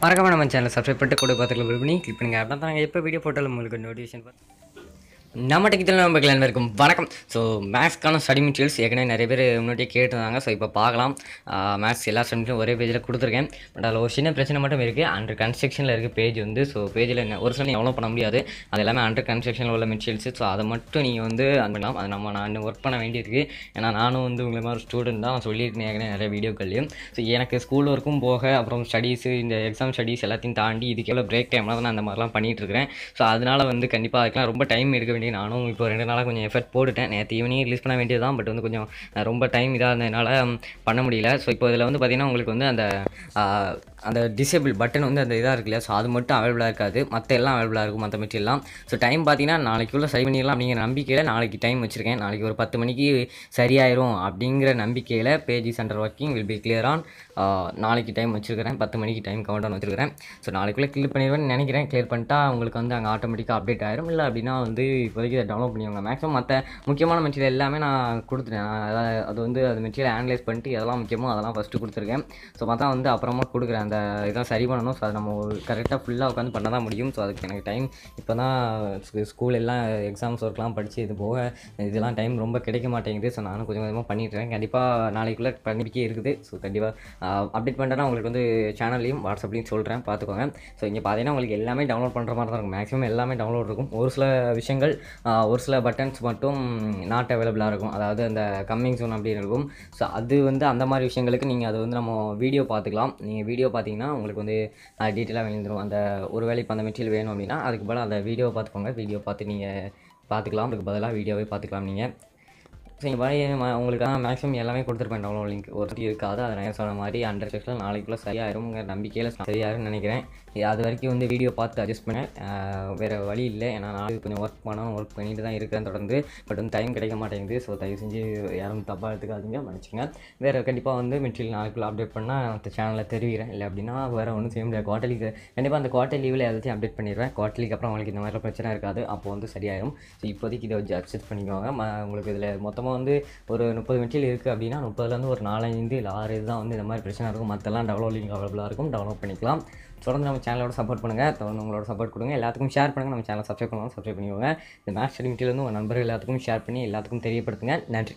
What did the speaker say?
மறக்காம நம்ம channel subscribe பண்ணிட்டு கூட பார்த்துக்கலாம் பண்ணி கிளிக் பண்ணுங்க அப்படின்னா தான் எப்போ வீடியோ போட்டாலும் உங்களுக்கு நோட்டிஃபிகேஷன் நம்ம டெக்கித்தில் நம்ம இருக்கும் வணக்கம். ஸோ மேக்ஸ்க்கான ஸ்டடி மெட்டீரியல்ஸ் ஏற்கனவே நிறைய பேர் முன்னாடியே கேட்டிருந்தாங்க. ஸோ இப்போ பார்க்கலாம். மேக்ஸ் எல்லா ஸ்டடியும் ஒரே பேஜில் கொடுத்துருக்கேன். பட் அதில் ஒரு சின்ன பிரச்சனை மட்டும் இருக்குது அண்டர் கன்ஸ்ட்ரக்ஷனில் இருக்க பேஜ் வந்து ஸோ பேஜில் ஒரு சில எவ்வளோ பண்ண முடியாது. அது எல்லாமே அண்டர் கன்ஸ்ட்ரக்ஷனில் உள்ள மெட்டீரியல்ஸ் ஸோ அதை மட்டும் நீங்கள் வந்து அது பண்ணலாம் அது நம்ம நான் இன்னும் ஒர்க் பண்ண வேண்டியிருக்கு. ஏன்னா நானும் வந்து உங்களை மாதிரி ஸ்டூடெண்ட் தான். சொல்லியிருக்கேன் ஏற்கனவே நிறைய வீடியோக்கள்லையும் ஸோ எனக்கு ஸ்கூல் ஒர்க்கும் போக அப்புறம் ஸ்டடீஸு இந்த எக்ஸாம் ஸ்டடீஸ் எல்லாத்தையும் தாண்டி இதுக்கு எவ்வளோ பிரேக் டைமில் தான் நான் அந்த மாதிரிலாம் பண்ணிகிட்டு இருக்கிறேன். ஸோ அதனால் வந்து கண்டிப்பாக அதுக்கெலாம் ரொம்ப டைம் எடுக்க வேண்டிய நானும் இப்போ ரெண்டு நாளாக கொஞ்சம் எஃபர்ட் போட்டுட்டேன். நேற்று ஈவினிங் ரிலீஸ் பண்ண வேண்டியது தான் பட் வந்து கொஞ்சம் ரொம்ப டைம் இதாக இருந்ததுனால பண்ண முடியல. ஸோ இப்போ இதில் வந்து பார்த்திங்கன்னா உங்களுக்கு வந்து அந்த அந்த டிசேபிள் பட்டன் வந்து அந்த இதாக இருக்கு இல்லையா ஸோ அது மட்டும் அவைலபிளாக இருக்காது. மற்ற எல்லாம் அவைலபிளாக இருக்கும் மற்ற மெட்டீரியல்லாம் ஸோ டைம் பார்த்தீங்கன்னா நாளைக்குள்ளே சரி பண்ணிடலாம் அப்படிங்கிற நம்பிக்கையில் நாளைக்கு டைம் வச்சுருக்கேன். நாளைக்கு ஒரு பத்து மணிக்கு சரியாயிரும் அப்படிங்கிற நம்பிக்கையில் page under working will be clear on நாளைக்கு டைம் வச்சுருக்கிறேன். பத்து மணிக்கு டைம் கவுண்ட் ஆன் வச்சுருக்கிறேன். ஸோ நாளைக்குள்ளே கிளியர் பண்ணிடுவேன் நினைக்கிறேன். கிளியர் பண்ணிட்டா உங்களுக்கு வந்து அங்கே ஆட்டோமேட்டிக்காக அப்டேட் ஆயிரும். இல்லை அப்படின்னா வந்து இப்போதைக்கு இதை டவுன்லோட் பண்ணிக்கோங்க. மேக்ஸிமம் மற்ற முக்கியமான மெட்டீரியல் எல்லாமே நான் கொடுத்துட்டேன். அதாவது அது வந்து அது மெட்டீரியல் அனலைஸ் பண்ணிட்டு எதெல்லாம் முக்கியமோ அதெல்லாம் ஃபஸ்ட்டு கொடுத்துருக்கேன். ஸோ மற்ற வந்து அப்புறமா கொடுக்குறேன். அந்த இதெல்லாம் சரி பண்ணணும். ஸோ அதை நம்ம கரெக்டாக ஃபுல்லாக உட்காந்து பண்ண தான் முடியும். ஸோ அதுக்கு எனக்கு டைம் இப்போ தான் ஸ்கூல் எல்லாம் எக்ஸாம்ஸ் ஒர்க்லாம் படித்து இது போக இதெல்லாம் டைம் ரொம்ப கிடைக்க மாட்டேங்குது. ஸோ நானும் கொஞ்சம் கொஞ்சமாக பண்ணிட்டுறேன் கண்டிப்பாக நாளைக்குள்ளே பண்ணிக்கே இருக்குது. ஸோ கண்டிப்பாக அப்டேட் பண்ணிட்டேன்னா உங்களுக்கு வந்து சேனல்லையும் வாட்ஸ்அப்லையும் சொல்கிறேன் பார்த்துக்கோங்க. ஸோ இங்கே பார்த்தீங்கன்னா உங்களுக்கு எல்லாமே டவுன்லோட் பண்ணுற மாதிரி தான் இருக்கும். மேக்ஸிமம் எல்லாமே டவுன்லோட் இருக்கும். ஒரு சில விஷயங்கள் ஒரு சில பட்டன்ஸ் மட்டும் நாட் அவைலபிளாக இருக்கும். அதாவது அந்த கம்மிங் சோன் அப்படின்னு இருக்கும். ஸோ அது வந்து அந்த மாதிரி விஷயங்களுக்கு நீங்கள் அது வந்து நம்ம வீடியோ பார்த்துக்கலாம். நீங்கள் வீடியோ பார்த்தீங்கன்னா உங்களுக்கு வந்து டீட்டெயிலாக விழுந்துடும் அந்த ஒரு வேலை இப்போ அந்த மெட்டீரியல் வேணும் அப்படின்னா அதுக்கு பதிலாக அந்த வீடியோ பார்த்துக்கோங்க. வீடியோ பார்த்து நீங்கள் பார்த்துக்கலாம். அதுக்கு பதிலாக வீடியோவே பார்த்துக்கலாம் நீங்கள் சரி பாய் உங்களுக்கு தான் மேக்ஸிமம் எல்லாமே கொடுத்துருப்பேன். டவுன்லோட் லிங்க் ஒரு இருக்காது. அதை நான் சொன்ன மாதிரி அண்டர் செக்ஸில் நாளைக்குள்ளே சரியாயிருங்கிற நம்பிக்கையில் சரியாயிரும்னு நினைக்கிறேன். அது வரைக்கும் வந்து வீடியோ பார்த்து அட்ஜஸ்ட் பண்ணேன். வேறு வழி இல்லை. ஏன்னா நாளைக்கு கொஞ்சம் ஒர்க் பண்ணணும். ஒர்க் பண்ணிட்டு தான் இருக்கிறேன் தொடர்ந்து. பட் வந்து டைம் கிடைக்க மாட்டேங்குது. ஸோ தயவு செஞ்சு யாரும் தப்பாக எடுத்துக்காதீங்க. மன்னிச்சுங்க வேறு கண்டிப்பாக வந்து மெட்டீரியல் நாளைக்குள்ளே அப்டேட் பண்ணால் மற்ற சேனலில் தெரிவிக்கிறேன். இல்லை அப்படின்னா வேறு ஒன்றும் செய்ய முடியாது. குவார்ட்டர்லிக்கு கண்டிப்பாக அந்த குவார்ட்டர் லீவில் எல்லாத்தையும் அப்டேட் பண்ணிடுவேன். குவார்ட்டர்லிக்கு அப்புறம் உங்களுக்கு இந்த மாதிரி பிரச்சனை இருக்காது. அப்போ வந்து சரியாயிரும். ஸோ இப்போதைக்கு இதை வச்சு அட்ஜஸ்ட் பண்ணிக்கோங்க. உங்களுக்கு இதில் மொத்தமாக வந்து ஒரு முப்பது மெட்டீரியல் இருக்குது அப்படின்னா முப்பதுலேருந்து ஒரு நாலஞ்சு இல்லை ஆறு இதுதான் வந்து இந்த மாதிரி பிரச்சனை இருக்கும். மற்றெல்லாம் டெவலப்பிங் அவைலபிளாக இருக்கும். டவுன்லோட் பண்ணிக்கலாம். தொடர்ந்து நம்ம சேனலோட சப்போர்ட் பண்ணுங்கள் தொடர்ந்து உங்களோட சப்போர்ட் கொடுங்க. எல்லாத்துக்கும் ஷேர் பண்ணுங்கள் நம்ம சேனல் சப்ஸ்கிரைப் பண்ணலாம் சப்ஸ்கிரைப் பண்ணிக்கோங்க. இந்த மேக்ஸ் ஸ்டடி மெட்டீரியல் வந்து உங்கள் நண்பர்கள் எல்லாத்துக்கும் ஷேர் பண்ணி எல்லாத்துக்கும் தெரியப்படுத்துங்க. நன்றி.